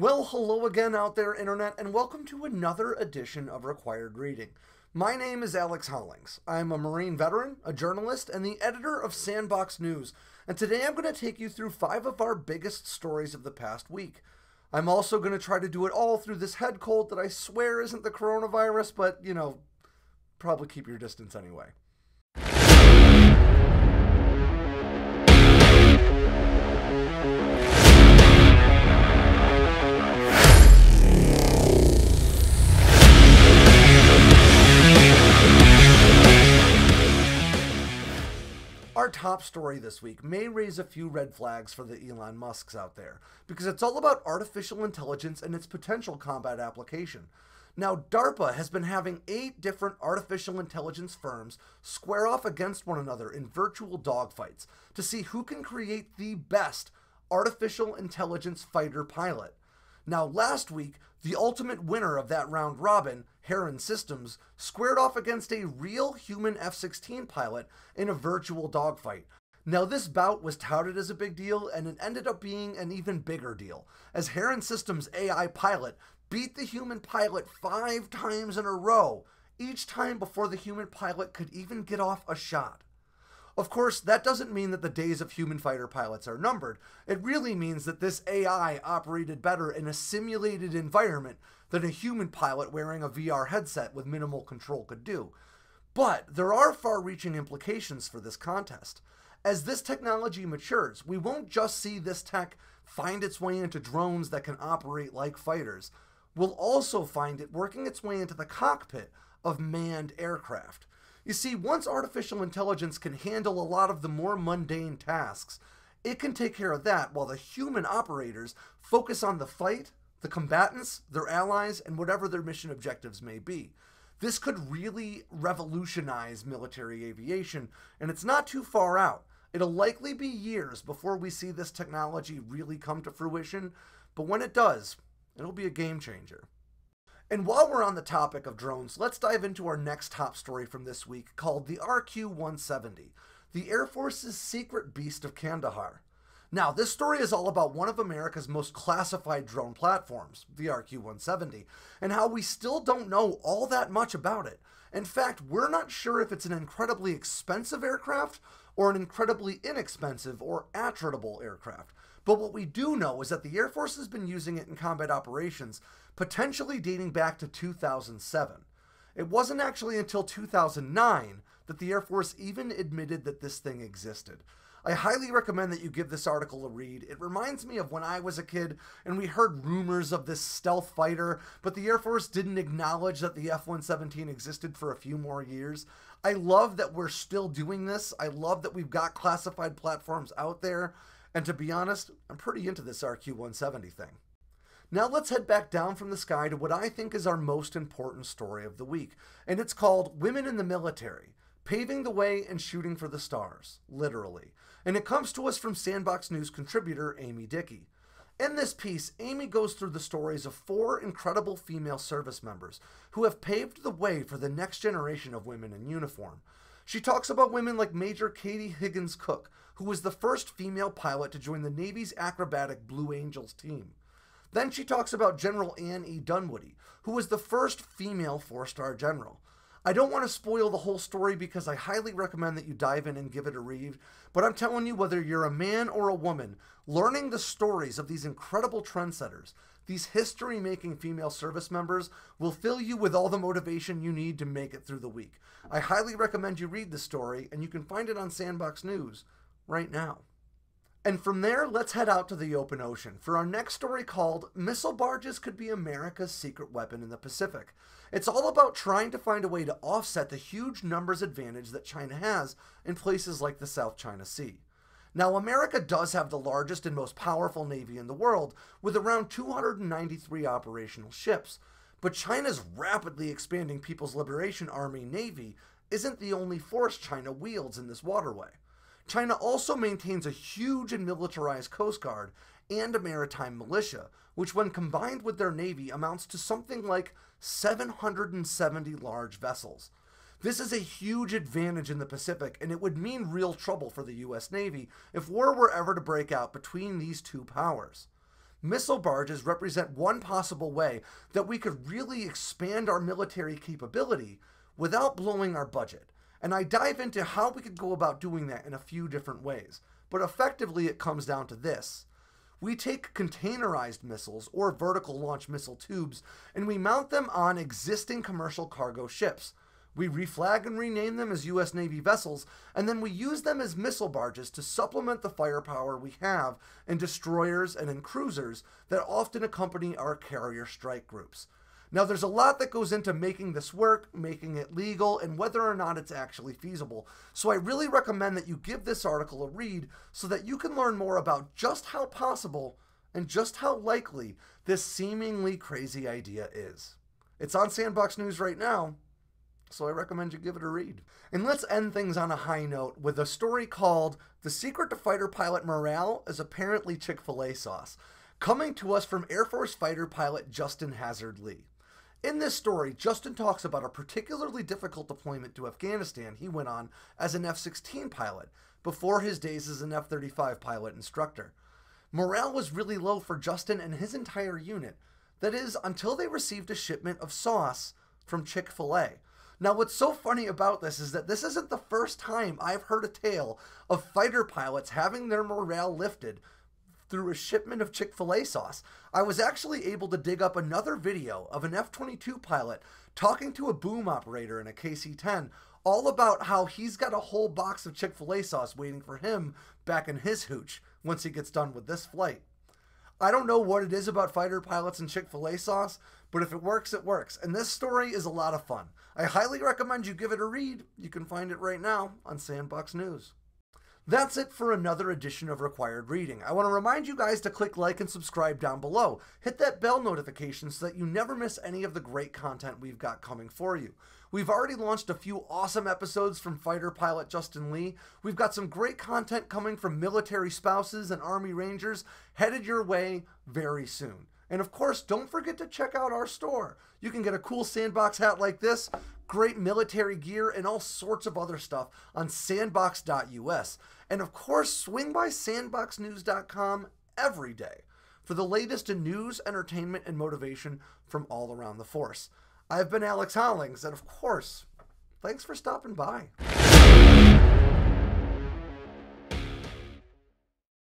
Well, hello again out there, Internet, and welcome to another edition of Required Reading. My name is Alex Hollings. I'm a Marine veteran, a journalist, and the editor of Sandboxx News, and today I'm going to take you through five of our biggest stories of the past week. I'm also going to try to do it all through this head cold that I swear isn't the coronavirus, but, you know, probably keep your distance anyway. Top story this week may raise a few red flags for the Elon Musks out there, because it's all about artificial intelligence and its potential combat application. Now, DARPA has been having eight different artificial intelligence firms square off against one another in virtual dogfights to see who can create the best artificial intelligence fighter pilot. Now, last week, the ultimate winner of that round robin, Heron Systems, squared off against a real human F 16 pilot in a virtual dogfight. Now, this bout was touted as a big deal, and it ended up being an even bigger deal, as Heron Systems' AI pilot beat the human pilot five times in a row, each time before the human pilot could even get off a shot. Of course, that doesn't mean that the days of human fighter pilots are numbered. It really means that this AI operated better in a simulated environment than a human pilot wearing a VR headset with minimal control could do. But there are far reaching implications for this contest. As this technology matures, we won't just see this tech find its way into drones that can operate like fighters. We'll also find it working its way into the cockpit of manned aircraft. You see, once artificial intelligence can handle a lot of the more mundane tasks, it can take care of that while the human operators focus on the fight, the combatants, their allies, and whatever their mission objectives may be. This could really revolutionize military aviation, and it's not too far out. It'll likely be years before we see this technology really come to fruition, but when it does, it'll be a game changer. And while we're on the topic of drones, let's dive into our next top story from this week called the RQ 170, the Air Force's secret beast of Kandahar. Now, this story is all about one of America's most classified drone platforms, the RQ 170, and how we still don't know all that much about it. In fact, we're not sure if it's an incredibly expensive aircraft or an incredibly inexpensive or attritable aircraft. But what we do know is that the Air Force has been using it in combat operations, potentially dating back to 2007. It wasn't actually until 2009 that the Air Force even admitted that this thing existed. I highly recommend that you give this article a read. It reminds me of when I was a kid and we heard rumors of this stealth fighter, but the Air Force didn't acknowledge that the F 117 existed for a few more years. I love that we're still doing this. I love that we've got classified platforms out there. And to be honest, I'm pretty into this RQ 170 thing. Now let's head back down from the sky to what I think is our most important story of the week, and it's called Women in the Military Paving the Way and Shooting for the Stars, literally. And it comes to us from Sandboxx News contributor Amy Dickey. In this piece, Amy goes through the stories of four incredible female service members who have paved the way for the next generation of women in uniform. She talks about women like Major Katie Higgins Cook, who was the first female pilot to join the Navy's acrobatic Blue Angels team. Then she talks about General Ann E. Dunwoody, who was the first female four star general. I don't want to spoil the whole story because I highly recommend that you dive in and give it a read, but I'm telling you, whether you're a man or a woman, learning the stories of these incredible trendsetters, these history making female service members, will fill you with all the motivation you need to make it through the week. I highly recommend you read the story, and you can find it on Sandboxx News right now. And from there, let's head out to the open ocean for our next story called Missile Barges Could Be America's Secret Weapon in the Pacific. It's all about trying to find a way to offset the huge numbers advantage that China has in places like the South China Sea. Now, America does have the largest and most powerful navy in the world, with around 293 operational ships. But China's rapidly expanding People's Liberation Army Navy isn't the only force China wields in this waterway. China also maintains a huge and militarized coast guard and a maritime militia, which, when combined with their navy, amounts to something like 770 large vessels. This is a huge advantage in the Pacific, and it would mean real trouble for the US Navy if war were ever to break out between these two powers. Missile barges represent one possible way that we could really expand our military capability without blowing our budget. And I dive into how we could go about doing that in a few different ways. But effectively, it comes down to this. We take containerized missiles or vertical launch missile tubes and we mount them on existing commercial cargo ships. We reflag and rename them as U.S. Navy vessels, and then we use them as missile barges to supplement the firepower we have in destroyers and in cruisers that often accompany our carrier strike groups. Now, there's a lot that goes into making this work, making it legal, and whether or not it's actually feasible. So, I really recommend that you give this article a read so that you can learn more about just how possible and just how likely this seemingly crazy idea is. It's on Sandboxx News right now, so I recommend you give it a read. And let's end things on a high note with a story called The Secret to Fighter Pilot Morale is Apparently Chick fil A Sauce, coming to us from Air Force fighter pilot Justin Hazard Lee. In this story, Justin talks about a particularly difficult deployment to Afghanistan he went on as an F 16 pilot before his days as an F 35 pilot instructor. Morale was really low for Justin and his entire unit, that is, until they received a shipment of sauce from Chick fil A now, what's so funny about this is that this isn't the first time I've heard a tale of fighter pilots having their morale lifted through a shipment of Chick fil A sauce. I was actually able to dig up another video of an F 22 pilot talking to a boom operator in a KC 10 all about how he's got a whole box of Chick fil A sauce waiting for him back in his hooch once he gets done with this flight. I don't know what it is about fighter pilots and Chick fil A sauce, but if it works, it works. And this story is a lot of fun. I highly recommend you give it a read. You can find it right now on Sandboxx News. That's it for another edition of Required Reading. I want to remind you guys to click like and subscribe down below. Hit that bell notification so that you never miss any of the great content we've got coming for you. We've already launched a few awesome episodes from fighter pilot Justin Lee. We've got some great content coming from military spouses and Army Rangers headed your way very soon. And of course, don't forget to check out our store. You can get a cool sandboxx hat like this, great military gear, and all sorts of other stuff on sandboxx.us. And of course, swing by sandboxxnews.com every day for the latest in news, entertainment, and motivation from all around the force. I've been Alex Hollings, and of course, thanks for stopping by.